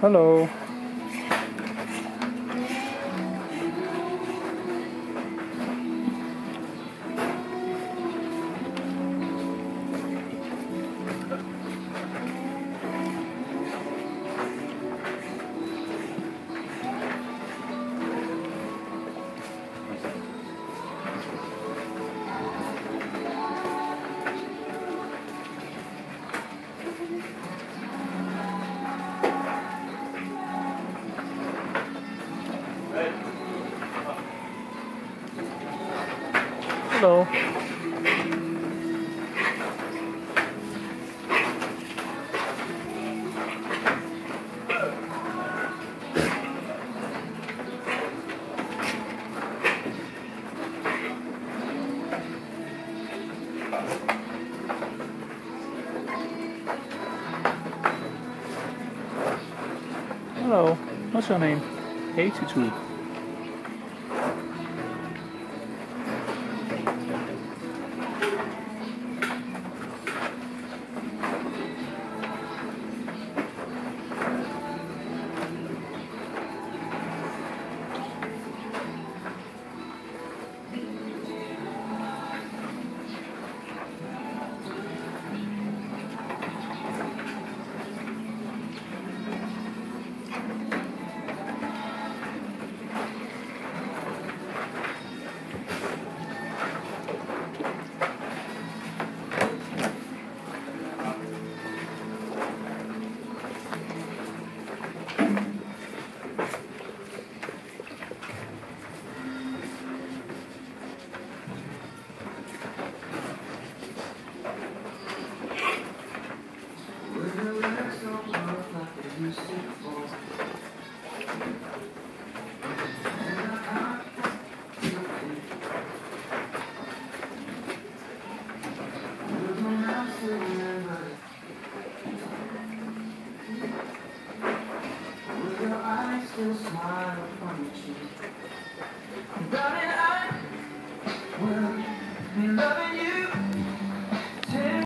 Hello. Hello. Hello. What's your name? 82. Still smile upon cheek. Darling,